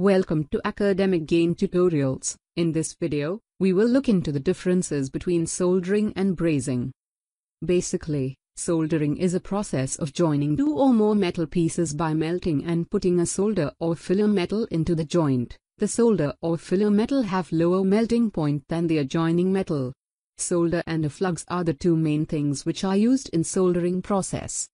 Welcome to Academic Gain Tutorials. In this video, we will look into the differences between soldering and brazing. Basically, soldering is a process of joining two or more metal pieces by melting and putting a solder or filler metal into the joint. The solder or filler metal have lower melting point than the adjoining metal. Solder and a flux are the two main things which are used in soldering process.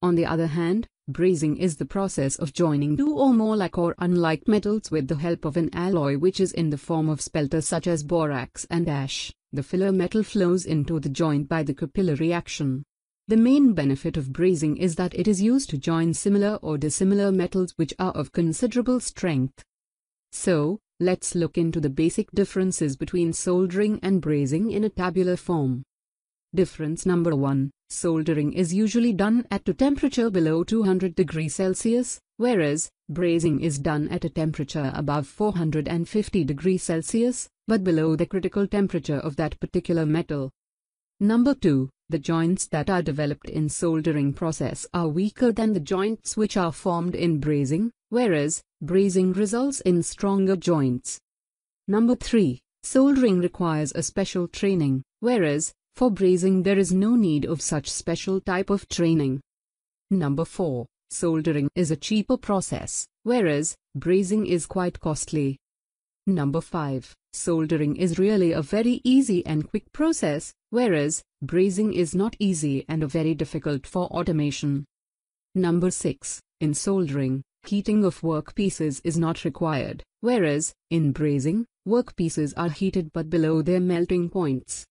On the other hand, Brazing is the process of joining two or more like or unlike metals with the help of an alloy which is in the form of spelter such as borax and ash. The filler metal flows into the joint by the capillary action. The main benefit of brazing is that it is used to join similar or dissimilar metals which are of considerable strength. So, let's look into the basic differences between soldering and brazing in a tabular form. Difference number 1 Soldering is usually done at a temperature below 200 degrees Celsius, whereas brazing is done at a temperature above 450 degrees Celsius, but below the critical temperature of that particular metal. Number 2 The joints that are developed in soldering process are weaker than the joints which are formed in brazing, whereas brazing results in stronger joints. Number 3 Soldering requires a special training, whereas for brazing there is no need of such special type of training. Number 4. Soldering is a cheaper process, whereas brazing is quite costly. Number 5. Soldering is really a very easy and quick process, whereas brazing is not easy and very difficult for automation. Number 6. In soldering, heating of workpieces is not required, whereas, in brazing, workpieces are heated but below their melting points.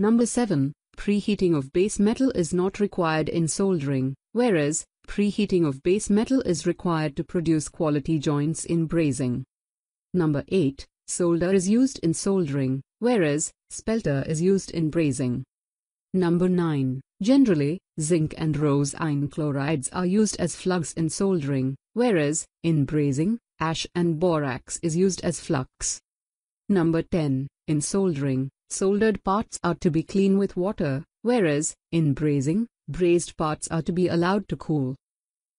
Number 7. Preheating of base metal is not required in soldering, whereas, preheating of base metal is required to produce quality joints in brazing. Number 8. Solder is used in soldering, whereas, spelter is used in brazing. Number 9. Generally, zinc and rose iron chlorides are used as flux in soldering, whereas, in brazing, ash and borax is used as flux. Number 10. In soldering, soldered parts are to be clean with water, whereas, in brazing, brazed parts are to be allowed to cool.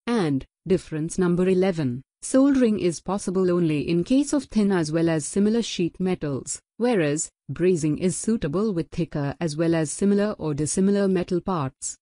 And, difference number 11, soldering is possible only in case of thin as well as similar sheet metals, whereas, brazing is suitable with thicker as well as similar or dissimilar metal parts.